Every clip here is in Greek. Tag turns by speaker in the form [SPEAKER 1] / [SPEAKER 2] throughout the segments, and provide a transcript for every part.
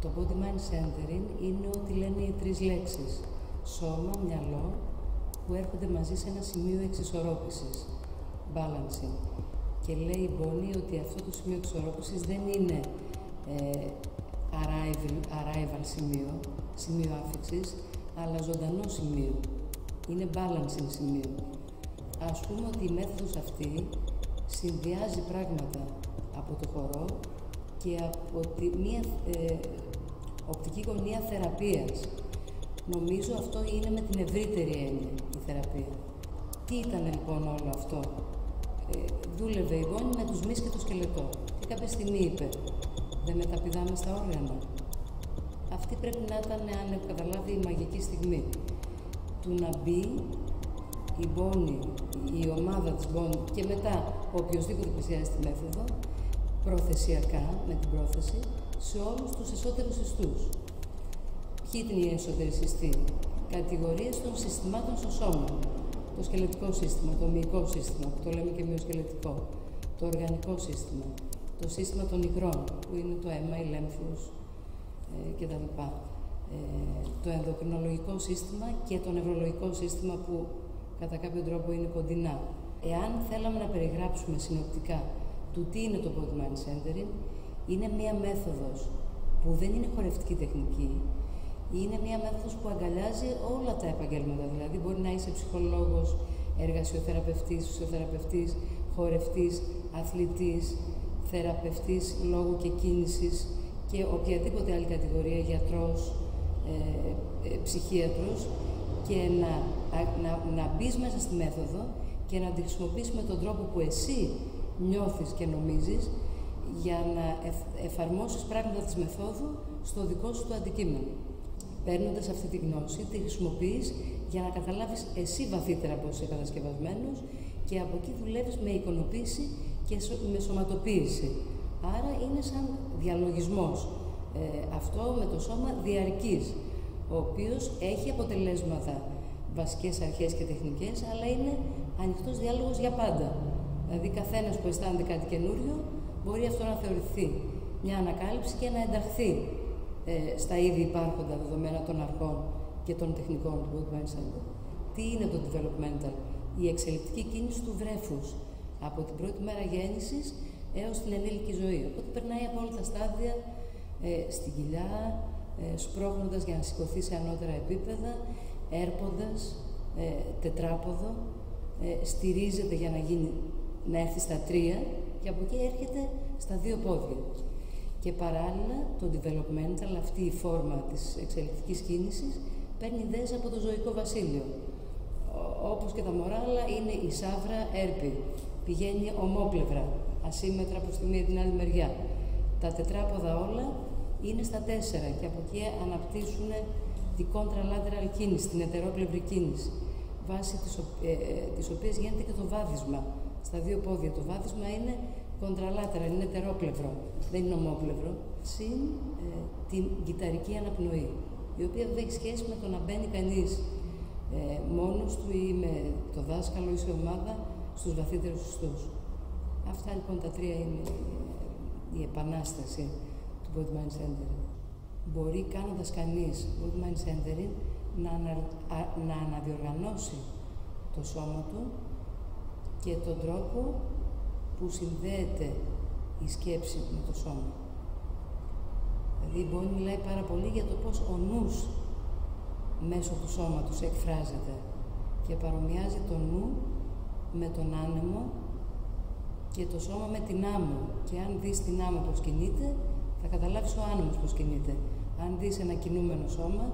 [SPEAKER 1] Το body mind centering είναι ό,τι λένε οι τρεις λέξεις. Σώμα, μυαλό, που έρχονται μαζί σε ένα σημείο εξισορρόπησης. Balancing. Και λέει η Bonnie ότι αυτό το σημείο εξισορρόπησης δεν είναι ε, arrival, arrival σημείο, σημείο άφηξης, αλλά ζωντανό σημείο. Είναι balancing σημείο. Ας πούμε ότι η μέθοδος αυτή συνδυάζει πράγματα από το χορό και από τη, μία ε, οπτική γωνία θεραπείας. Νομίζω αυτό είναι με την ευρύτερη έννοια η θεραπεία. Τι ήταν λοιπόν όλο αυτό; Ε, δούλευε η γόνη με τους μυς και το σκελετό. Και κάποια στιγμή είπε, δεν μεταπηδάμε στα όργανα. Αυτή πρέπει να ήταν, αν καταλάβει, η μαγική στιγμή του να μπει η Μπόνη, η ομάδα της Μπόνη και μετά ο οποιοδήποτε πλησιάζει τη μέθοδο, προθεσιακά, με την πρόθεση, σε όλους τους εσωτερούς ιστούς. Ποιοι είναι οι εσωτεροί ιστοί, κατηγορίες των συστημάτων στο σώμα. Το σκελετικό σύστημα, το μυϊκό σύστημα, που το λέμε και μυοσκελετικό, το οργανικό σύστημα, το σύστημα των υγρών, που είναι το αίμα, η λέμφους ε, κτλ. Ε, το ενδοκρινολογικό σύστημα και το νευρολογικό σύστημα που κατά κάποιο τρόπο είναι κοντινά. Εάν θέλαμε να περιγράψουμε συνοπτικά του τι είναι το body mind centering, είναι μία μέθοδος που δεν είναι χορευτική τεχνική, είναι μία μέθοδος που αγκαλιάζει όλα τα επαγγέλματα. Δηλαδή, μπορεί να είσαι ψυχολόγος, εργασιοθεραπευτής, φυσιοθεραπευτής, χορευτής, αθλητής, θεραπευτής λόγου και κίνησης και οποιαδήποτε άλλη κατηγορία, γιατρός, ε, ε, ψυχίατρος και να, να, να μπεις μέσα στη μέθοδο και να τη χρησιμοποιήσεις με τον τρόπο που εσύ νιώθεις και νομίζεις για να εφαρμόσεις πράγματα της μεθόδου στο δικό σου το αντικείμενο. Παίρνοντας αυτή τη γνώση, τη χρησιμοποιείς για να καταλάβεις εσύ βαθύτερα πώς είσαι κατασκευασμένος και από εκεί δουλεύεις με εικονοποίηση και με σωματοποίηση. Άρα είναι σαν διαλογισμός. Ε, αυτό με το σώμα διαρκής, ο οποίος έχει αποτελέσματα βασικές αρχές και τεχνικές, αλλά είναι ανοιχτός διάλογος για πάντα. Δηλαδή, καθένας που αισθάνεται κάτι καινούριο, μπορεί αυτό να θεωρηθεί μια ανακάλυψη και να ενταχθεί ε, στα ήδη υπάρχοντα δεδομένα των αρχών και των τεχνικών του Woodman Center. Τι είναι το developmental, η εξελικτική κίνηση του βρέφους από την πρώτη μέρα γέννησης έως την ενήλικη ζωή. Οπότε περνάει από όλα τα στάδια ε, στην κοιλιά, ε, σπρώχνοντας για να σηκωθεί σε ανώτερα επίπεδα, έρποντας, ε, τετράποδο, ε, στηρίζεται για να, γίνει, να έρθει στα τρία και από εκεί έρχεται στα δύο πόδια. Και παράλληλα το developmental, αυτή η φόρμα της εξελικτικής κίνησης, παίρνει ιδέες από το ζωικό βασίλειο. Όπως και τα μοράλα είναι η σάβρα έρπη. Πηγαίνει ομόπλευρα, ασύμμετρα προς τη μία την άλλη μεριά. Τα τετράποδα όλα είναι στα τέσσερα και από εκεί αναπτύσσουν την contralateral κίνηση, την ετερόπλευρη κίνηση, βάσει της, ε, ε, της οποίας γίνεται και το βάδισμα στα δύο πόδια. Το βάδισμα είναι contralateral, είναι ετερόπλευρο, δεν είναι ομόπλευρο. Συν ε, την κυταρική αναπνοή, η οποία δεν έχει σχέση με το να μπαίνει κανείς ε, μόνος του ή με το δάσκαλο ή σε ομάδα στους βαθύτερους ιστούς. Αυτά λοιπόν τα τρία είναι η επανάσταση του Body Mind Centering. Μπορεί κάνοντας κανείς Body Mind Centering να, να αναδιοργανώσει το σώμα του και τον τρόπο που συνδέεται η σκέψη με το σώμα. Δηλαδή η Μπόνη μιλάει πάρα πολύ για το πώς ο νους μέσω του σώματος εκφράζεται και παρομοιάζει το νου με τον άνεμο και το σώμα με την άμμο. Και αν δεις την άμμο πώς κινείται, θα καταλάβεις ο άνεμος πώς κινείται. Αν δεις ένα κινούμενο σώμα,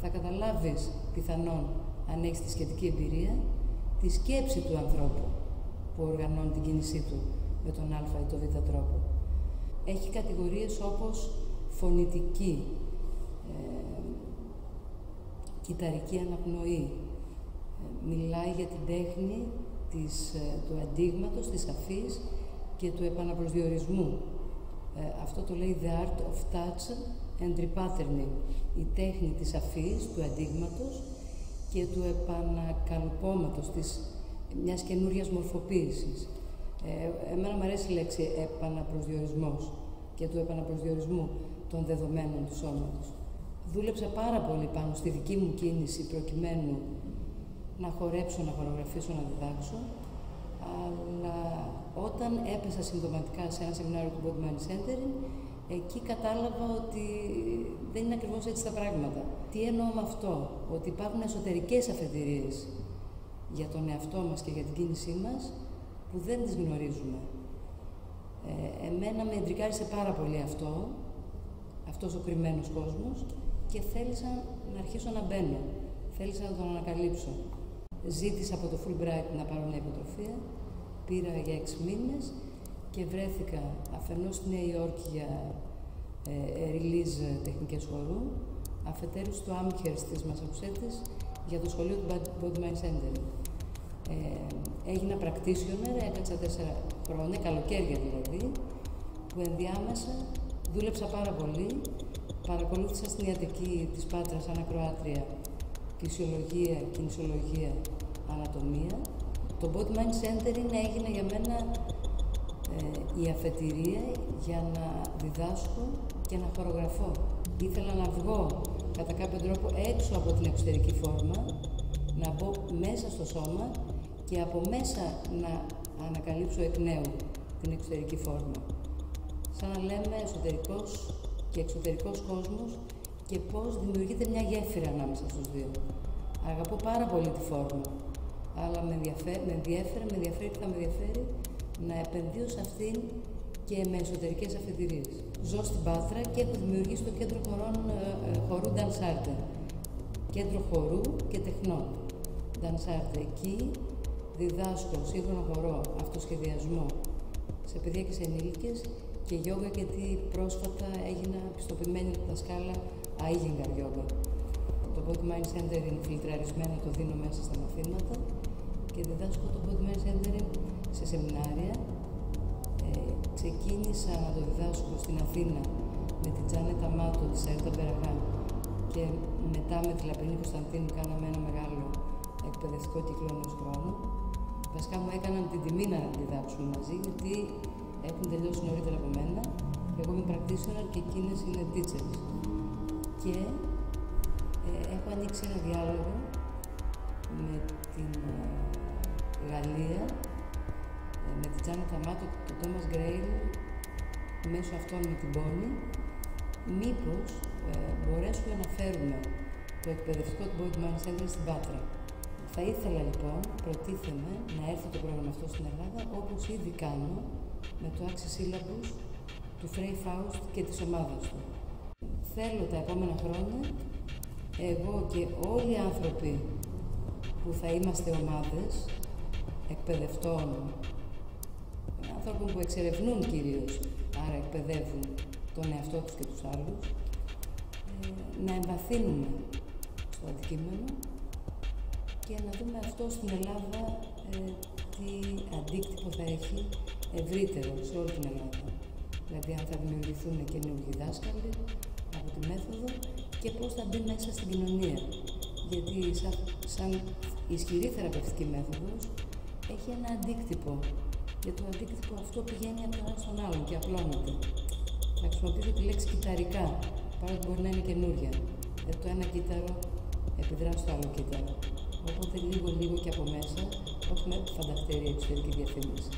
[SPEAKER 1] θα καταλάβεις πιθανόν, αν έχεις τη σχετική εμπειρία, τη σκέψη του ανθρώπου που οργανώνει την κίνησή του με τον α ή τον β τρόπο. Έχει κατηγορίες όπως φωνητική, ε, κυταρική αναπνοή, ε, μιλάει για την τέχνη της, ε, του αντίγματος, της αφής και του επαναπροσδιορισμού. Ε, αυτό το λέει The Art of Touch and Repatterning, η τέχνη της αφής, του αντίγματος και του επανακαλπώματος, της μιας καινούριας μορφοποίησης. Ε, εμένα μου αρέσει η λέξη επαναπροσδιορισμός και του επαναπροσδιορισμού. των δεδομένων του σώματος. Δούλεψα πάρα πολύ πάνω στη δική μου κίνηση προκειμένου να χορέψω, να χορογραφήσω, να διδάξω, αλλά όταν έπεσα συμπτωματικά σε ένα σεμινάριο του Body Mind Centering, εκεί κατάλαβα ότι δεν είναι ακριβώς έτσι τα πράγματα. Τι εννοώ με αυτό, ότι υπάρχουν εσωτερικές αφετηρίες για τον εαυτό μας και για την κίνησή μας που δεν τις γνωρίζουμε. Ε, εμένα με εντρικάρισε πάρα πολύ αυτό, αυτός ο κρυμμένος κόσμος και θέλησα να αρχίσω να μπαίνω. Θέλησα να τον ανακαλύψω. Ζήτησα από το Fulbright να πάρω μια υποτροφία, πήρα για έξι μήνες και βρέθηκα αφενός στη Νέα Υόρκη για ε, release τεχνικές χορού, αφετέρου στο Amherst της Massachusetts για το σχολείο του Body Mind Center. Ε, έγινα practitioner, έκατσα τέσσερα χρόνια, καλοκαίρια δηλαδή, που ενδιάμεσα δούλεψα πάρα πολύ. Παρακολούθησα στην ιατρική της Πάτρας σαν ακροάτρια φυσιολογία, κινησιολογία, ανατομία. Το Body Mind Centering έγινε για μένα ε, η αφετηρία για να διδάσκω και να χορογραφώ. Ήθελα να βγω κατά κάποιο τρόπο έξω από την εξωτερική φόρμα, να μπω μέσα στο σώμα και από μέσα να ανακαλύψω εκ νέου την εξωτερική φόρμα. Σαν να λέμε εσωτερικός και εξωτερικός κόσμος και πώς δημιουργείται μια γέφυρα ανάμεσα στους δύο. Αγαπώ πάρα πολύ τη φόρμα, αλλά με ενδιαφέρει, με ενδιαφέρει, με ενδιαφέρει και θα με ενδιαφέρει να επενδύω σε αυτήν και με εσωτερικές αφετηρίες. Ζω στην Πάτρα και έχω δημιουργήσει το κέντρο χορών, ε, ε, χορού Dansarte. Κέντρο χορού και τεχνών. Dansarte. Εκεί διδάσκω σύγχρονο χορό, αυτοσχεδιασμό σε παιδιά και σε ενήλικες και γιόγκα γιατί πρόσφατα έγινα πιστοποιημένη δασκάλα Aigengar Yoga. Το Body Mind Center είναι φιλτραρισμένο, το δίνω μέσα στα μαθήματα και διδάσκω το Body Mind Center σε σεμινάρια. Ε, ξεκίνησα να το διδάσκω στην Αθήνα με την Τζάνετα Μάτο, τη Σαρίτα Μπεραχά και μετά με τη Λαπρινή Κωνσταντίνου κάναμε ένα μεγάλο εκπαιδευτικό κύκλο ενός χρόνου. Βασικά μου έκαναν την τιμή να διδάξουμε μαζί, γιατί έχουν τελειώσει νωρίτερα από μένα και εγώ είμαι practitioner και εκείνες είναι teachers. Και ε, έχω ανοίξει ένα διάλογο με την ε, Γαλλία, ε, με την Τζάνι Ταμάτο και τον Τόμας Γκρέιλ, μέσω αυτών με την Πόνη, μήπως ε, μπορέσουμε να φέρουμε το εκπαιδευτικό του Body Mind Center στην Πάτρα. Θα ήθελα λοιπόν, προτίθεμαι, να έρθει το πρόγραμμα αυτό στην Ελλάδα, όπως ήδη κάνω με το Axis Syllabus του Frey Faust και της ομάδας του. Θέλω τα επόμενα χρόνια, εγώ και όλοι οι άνθρωποι που θα είμαστε ομάδες, εκπαιδευτών, ανθρώπων που εξερευνούν κυρίως, άρα εκπαιδεύουν τον εαυτό τους και τους άλλους, ε, να εμβαθύνουμε στο αντικείμενο και να δούμε αυτό στην Ελλάδα ε, τι αντίκτυπο θα έχει ευρύτερο σε όλη την Ελλάδα. Δηλαδή αν θα δημιουργηθούν καινούργιοι δάσκαλοι από τη μέθοδο και πώς θα μπει μέσα στην κοινωνία. Γιατί σαν, σαν ισχυρή θεραπευτική μέθοδος έχει ένα αντίκτυπο και το αντίκτυπο αυτό πηγαίνει από το ένα στον άλλον και απλώνεται. Θα χρησιμοποιήσω τη λέξη κυταρικά, παρότι μπορεί να είναι καινούρια. Ε, το ένα κύτταρο επιδρά στο άλλο κύτταρο. Οπότε λίγο λίγο και από μέσα έχουμε φανταστήρια εξωτερική διαφήμιση.